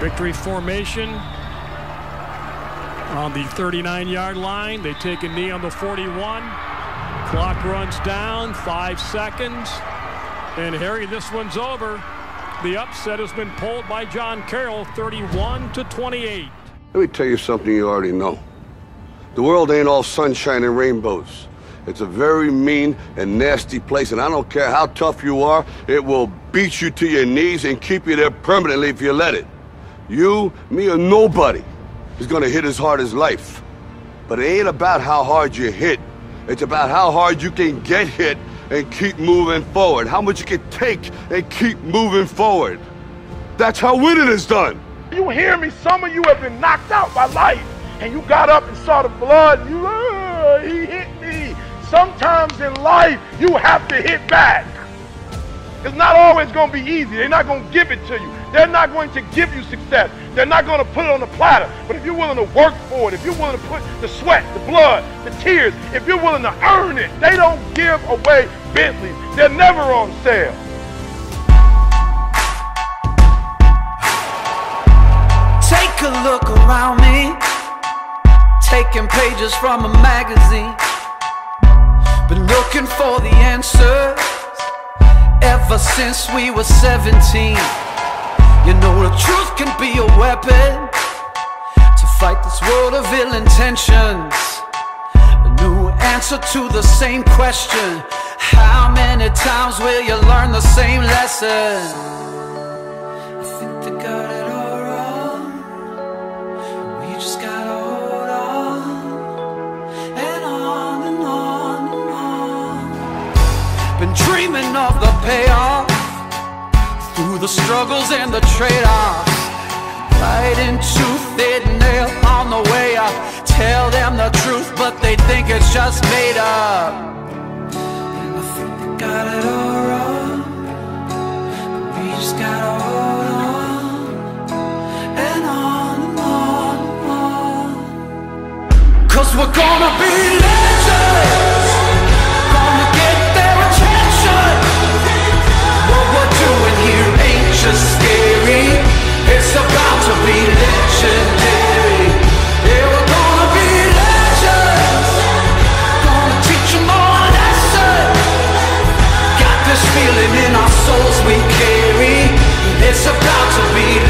Victory formation on the 39-yard line. They take a knee on the 41. Clock runs down, five seconds. And Harry, this one's over. The upset has been pulled by John Carroll, 31 to 28. Let me tell you something you already know. The world ain't all sunshine and rainbows. It's a very mean and nasty place, and I don't care how tough you are, it will beat you to your knees and keep you there permanently if you let it. You, me, or nobody is gonna hit as hard as life. But it ain't about how hard you hit. It's about how hard you can get hit and keep moving forward. How much you can take and keep moving forward. That's how winning is done. You hear me? Some of you have been knocked out by life, and you got up and saw the blood. You, uh, he hit me. Sometimes in life, you have to hit back. It's not always going to be easy. They're not going to give it to you. They're not going to give you success. They're not going to put it on the platter. But if you're willing to work for it, if you're willing to put the sweat, the blood, the tears, if you're willing to earn it, they don't give away Bentleys. They're never on sale. Take a look around me, taking pages from a magazine. Been looking for the answers ever since we were 17. You know the truth can be a weapon to fight this world of ill intentions. A new answer to the same question. How many times will you learn the same lesson? Through the struggles and the trade-offs. Fighting tooth and nail on the way up. Tell them the truth, but they think it's just made up. And I think they got it all wrong. But we just gotta hold on and on and on and on. Cause we're gonna be legends. Souls we carry. It's about to be